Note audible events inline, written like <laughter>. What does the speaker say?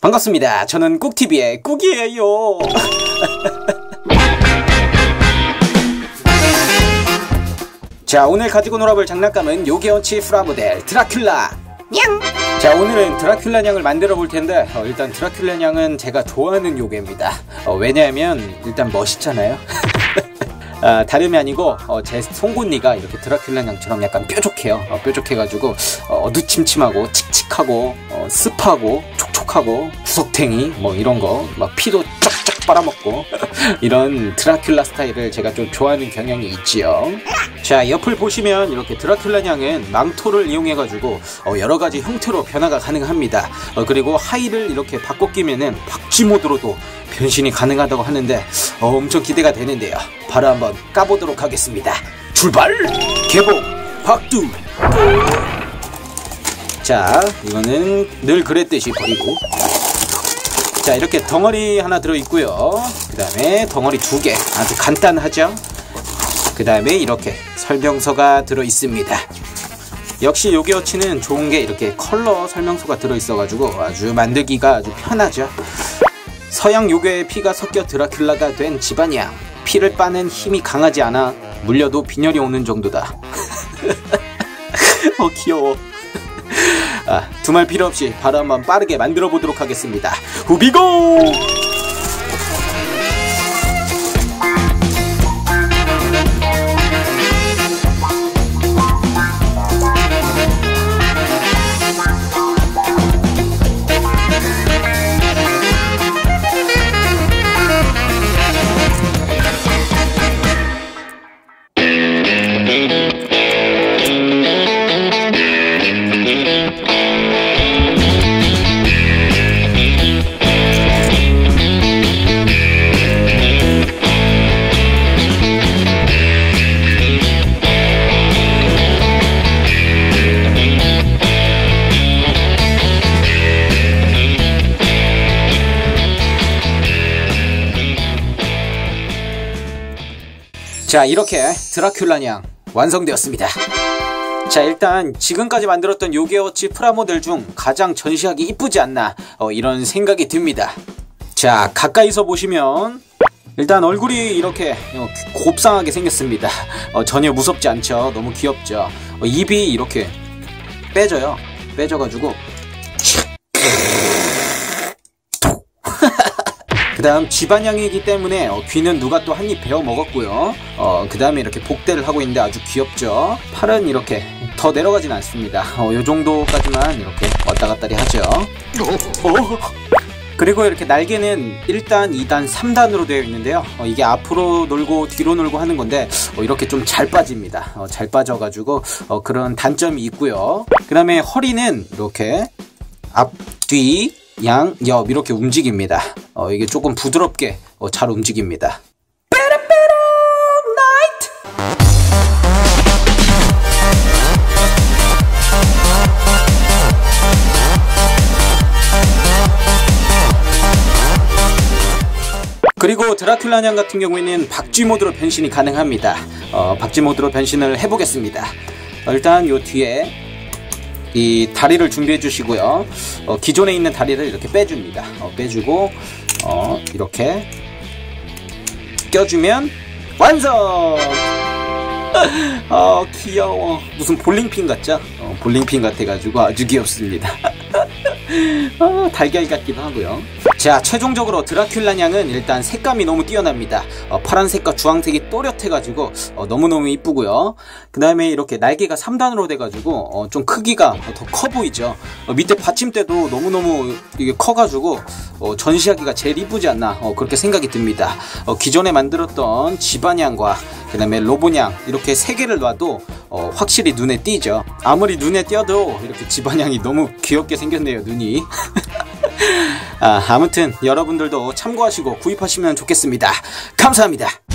반갑습니다. 저는 꾹TV의 꾹이에요. <laughs> 자, 오늘 가지고 놀아볼 장난감은 요게온치 프라모델 드라큘라. 냥! 자, 오늘은 드라큘라 냥을 만들어 볼 텐데, 어, 일단 드라큘라 냥은 제가 좋아하는 요괴입니다. 어, 왜냐하면, 일단 멋있잖아요. <laughs> 아, 다름이 아니고 어, 제 송곳니가 이렇게 드라큘라 냥처럼 약간 뾰족해요. 어, 뾰족해가지고 어, 두침침하고 칙칙하고 어, 습하고 촉촉하고 구석탱이 뭐 이런 거 막 피도 쫙쫙 빨아먹고 <laughs> 이런 드라큘라 스타일을 제가 좀 좋아하는 경향이 있지요. 자 옆을 보시면 이렇게 드라큘라 냥은 망토를 이용해가지고 어, 여러 가지 형태로 변화가 가능합니다. 어, 그리고 하의를 이렇게 바꿔 끼면은 박쥐 모드로도 변신이 가능하다고 하는데 어, 엄청 기대가 되는데요. 바로 한번 까보도록 하겠습니다. 출발! 개봉! 박두! 자, 이거는 늘 그랬듯이 버리고 자, 이렇게 덩어리 하나 들어있고요. 그 다음에 덩어리 두 개. 아주 간단하죠? 그 다음에 이렇게 설명서가 들어있습니다. 역시 요게어치는 좋은 게 이렇게 컬러 설명서가 들어있어 가지고 아주 만들기가 아주 편하죠. 서양 요괴의 피가 섞여 드라큘라가 된 집안이야. 피를 빠는 힘이 강하지 않아 물려도 빈혈이 오는 정도다. <laughs> 어 귀여워. 아, 두말 필요 없이 바로 한번 빠르게 만들어 보도록 하겠습니다. 후비고! 자 이렇게 드라큘라냥 완성되었습니다. 자 일단 지금까지 만들었던 요게워치 프라모델 중 가장 전시하기 이쁘지 않나 어, 이런 생각이 듭니다. 자 가까이서 보시면 일단 얼굴이 이렇게 어, 곱상하게 생겼습니다. 어, 전혀 무섭지 않죠? 너무 귀엽죠? 어, 입이 이렇게 빼져요. 빼져가지고 그 다음 집안양이기 때문에 어, 귀는 누가 또 한 입 베어 먹었고요. 어, 그 다음에 이렇게 복대를 하고 있는데 아주 귀엽죠? 팔은 이렇게 더 내려가진 않습니다. 어, 요 정도까지만 이렇게 왔다 갔다리 하죠. 어? 그리고 이렇게 날개는 1단, 2단, 3단으로 되어 있는데요. 어, 이게 앞으로 놀고 뒤로 놀고 하는 건데 어, 이렇게 좀 잘 빠집니다. 어, 잘 빠져가지고 어, 그런 단점이 있고요. 그 다음에 허리는 이렇게 앞, 뒤, 양, 옆 이렇게 움직입니다. 어, 이게 조금 부드럽게 어, 잘 움직입니다. 그리고 드라큘라냥 같은 경우에는 박쥐 모드로 변신이 가능합니다. 어, 박쥐 모드로 변신을 해보겠습니다. 어, 일단 요 뒤에 이 다리를 준비해 주시고요. 어, 기존에 있는 다리를 이렇게 빼줍니다. 어, 빼주고 어, 이렇게 껴주면 완성! <laughs> 어 귀여워 무슨 볼링핀 같죠? 어, 볼링핀 같아가지고 아주 귀엽습니다 <laughs> 어, 달걀 같기도 하고요 자 최종적으로 드라큘라 냥은 일단 색감이 너무 뛰어납니다. 어, 파란색과 주황색이 또렷해가지고 어, 너무너무 이쁘고요. 그 다음에 이렇게 날개가 3단으로 돼가지고 어, 좀 크기가 더 커 보이죠. 어, 밑에 받침대도 너무너무 이게 커가지고 어, 전시하기가 제일 이쁘지 않나 어, 그렇게 생각이 듭니다. 기존에 만들었던 집안양과 그 다음에 로보냥 이렇게 세 개를 놔도 어, 확실히 눈에 띄죠. 아무리 눈에 띄어도 이렇게 집안양이 너무 귀엽게 생겼네요 눈이 <laughs> 아, 아무튼 여러분들도 참고하시고 구입하시면 좋겠습니다. 감사합니다